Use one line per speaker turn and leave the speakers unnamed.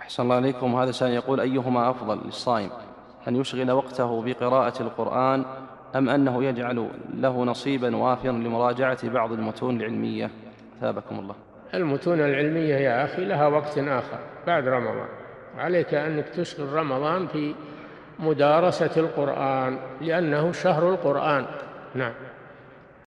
أحسن الله عليكم. هذا سائل يقول أيهما أفضل للصائم أن يشغل وقته بقراءة القرآن أم أنه يجعل له نصيبا وافرا لمراجعة بعض المتون العلمية؟ ثابكم الله.
المتون العلمية يا أخي لها وقت آخر بعد رمضان. عليك أنك تشغل رمضان في مدارسة القرآن لأنه شهر القرآن. نعم.